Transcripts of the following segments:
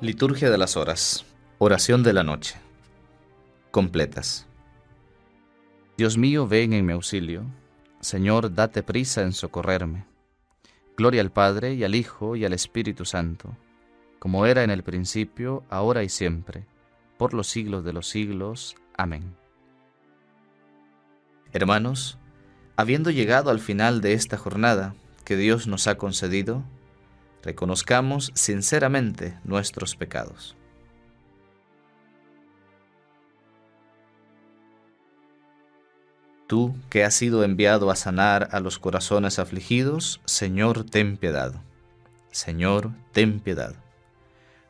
Liturgia de las Horas. Oración de la Noche. Completas. Dios mío, ven en mi auxilio. Señor, date prisa en socorrerme. Gloria al Padre y al Hijo y al Espíritu Santo, como era en el principio, ahora y siempre, por los siglos de los siglos. Amén. Hermanos, habiendo llegado al final de esta jornada que Dios nos ha concedido, reconozcamos sinceramente nuestros pecados. Tú que has sido enviado a sanar a los corazones afligidos, Señor, ten piedad. Señor, ten piedad.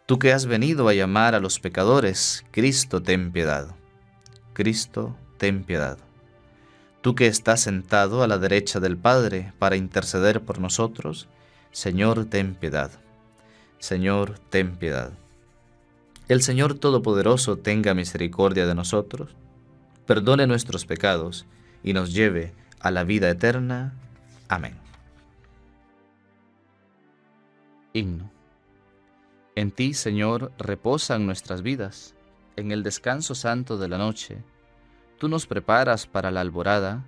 Tú que has venido a llamar a los pecadores, Cristo, ten piedad. Cristo, ten piedad. Tú que estás sentado a la derecha del Padre para interceder por nosotros, Señor, ten piedad. Señor, ten piedad. El Señor Todopoderoso tenga misericordia de nosotros, perdone nuestros pecados y nos lleve a la vida eterna. Amén. Himno. En ti, Señor, reposan nuestras vidas, en el descanso santo de la noche. Tú nos preparas para la alborada,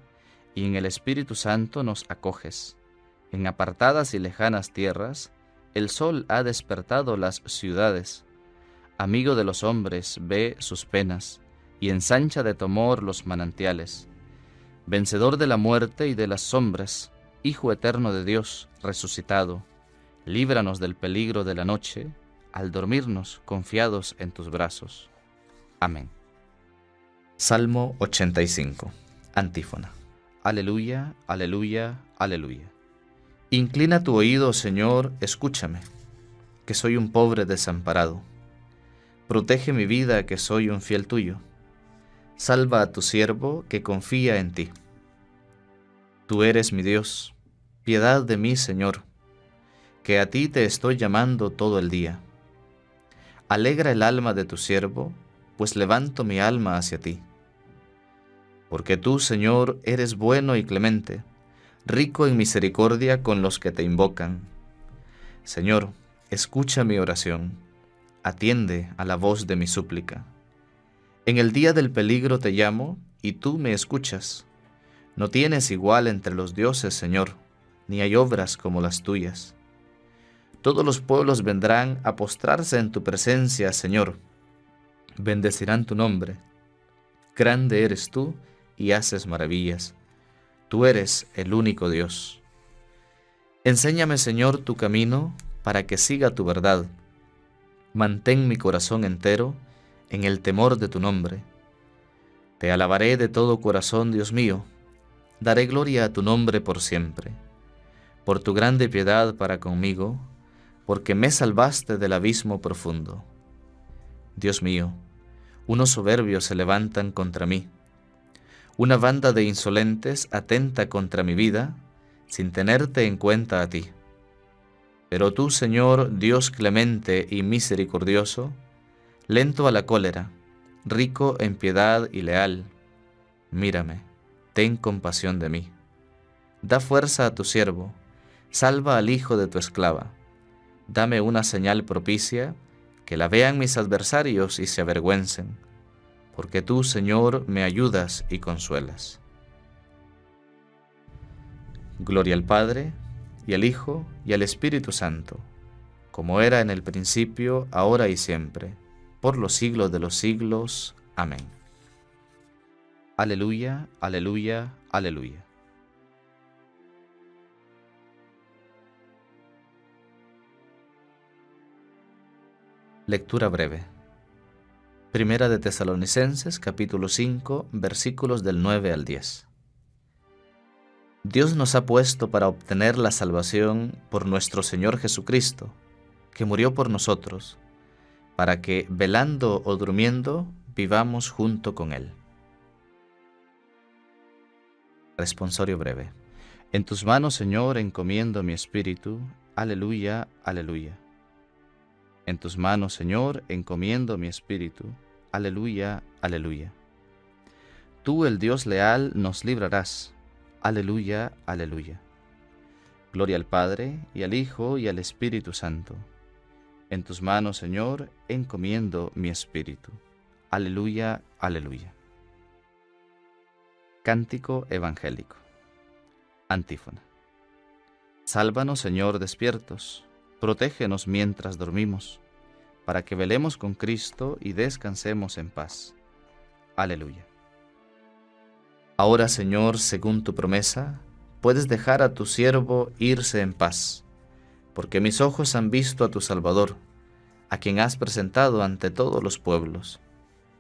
y en el Espíritu Santo nos acoges. En apartadas y lejanas tierras, el sol ha despertado las ciudades. Amigo de los hombres, ve sus penas, y ensancha de temor los manantiales. Vencedor de la muerte y de las sombras, Hijo eterno de Dios, resucitado, líbranos del peligro de la noche, al dormirnos confiados en tus brazos. Amén. Salmo 85. Antífona. Aleluya, aleluya, aleluya. Inclina tu oído, Señor, escúchame, que soy un pobre desamparado. Protege mi vida, que soy un fiel tuyo. Salva a tu siervo, que confía en ti. Tú eres mi Dios, piedad de mí, Señor, que a ti te estoy llamando todo el día. Alegra el alma de tu siervo, pues levanto mi alma hacia ti. Porque tú, Señor, eres bueno y clemente rico en misericordia con los que te invocan. Señor, escucha mi oración, atiende a la voz de mi súplica. En el día del peligro te llamo y tú me escuchas. No tienes igual entre los dioses, Señor, ni hay obras como las tuyas. Todos los pueblos vendrán a postrarse en tu presencia, Señor. Bendecirán tu nombre. Grande eres tú y haces maravillas. Tú eres el único Dios. Enséñame, Señor, tu camino para que siga tu verdad. Mantén mi corazón entero en el temor de tu nombre. Te alabaré de todo corazón, Dios mío. Daré gloria a tu nombre por siempre. Por tu grande piedad para conmigo, porque me salvaste del abismo profundo. Dios mío, unos soberbios se levantan contra mí una banda de insolentes atenta contra mi vida, sin tenerte en cuenta a ti. Pero tú, Señor, Dios clemente y misericordioso, lento a la cólera, rico en piedad y leal, mírame, ten compasión de mí. Da fuerza a tu siervo, salva al hijo de tu esclava. Dame una señal propicia, que la vean mis adversarios y se avergüencen porque tú, Señor, me ayudas y consuelas. Gloria al Padre, y al Hijo, y al Espíritu Santo, como era en el principio, ahora y siempre, por los siglos de los siglos. Amén. Aleluya, aleluya, aleluya. Lectura breve. Primera de Tesalonicenses capítulo 5 versículos del 9 al 10. Dios nos ha puesto para obtener la salvación por nuestro Señor Jesucristo, que murió por nosotros, para que, velando o durmiendo, vivamos junto con Él. Responsorio breve. En tus manos, Señor, encomiendo mi espíritu. Aleluya, aleluya. En tus manos, Señor, encomiendo mi espíritu. Aleluya, aleluya. Tú, el Dios leal, nos librarás. Aleluya, aleluya. Gloria al Padre, y al Hijo, y al Espíritu Santo, En tus manos, Señor, encomiendo mi espíritu. Aleluya, aleluya. Cántico Evangélico. Antífona. Sálvanos, Señor, despiertos, protégenos mientras dormimos, para que velemos con Cristo y descansemos en paz. Aleluya. Ahora, Señor, según tu promesa, puedes dejar a tu siervo irse en paz porque mis ojos han visto a tu Salvador, a quien has presentado ante todos los pueblos,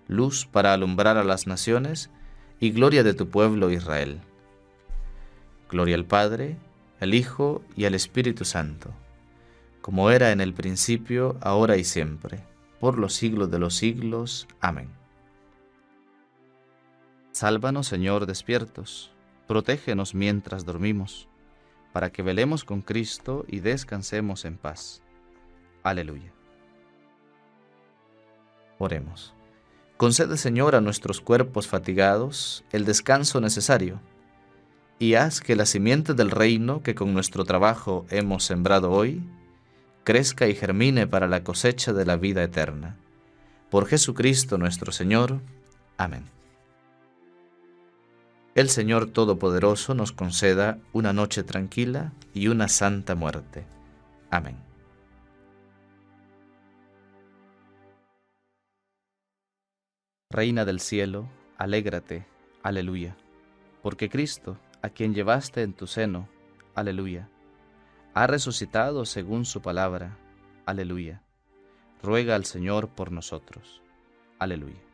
luz para alumbrar a las naciones y gloria de tu pueblo Israel. Gloria al Padre, al Hijo y al Espíritu Santo, como era en el principio, ahora y siempre, por los siglos de los siglos. Amén. Sálvanos, Señor, despiertos, protégenos mientras dormimos para que velemos con Cristo y descansemos en paz. Aleluya. Oremos. Concede, Señor, a nuestros cuerpos fatigados el descanso necesario, y haz que la simiente del reino que con nuestro trabajo hemos sembrado hoy, crezca y germine para la cosecha de la vida eterna. Por Jesucristo nuestro Señor. Amén el Señor Todopoderoso nos conceda una noche tranquila y una santa muerte. Amén. Reina del cielo, alégrate, aleluya, porque Cristo, a quien llevaste en tu seno, aleluya, ha resucitado según su palabra, aleluya. Ruega al Señor por nosotros, aleluya.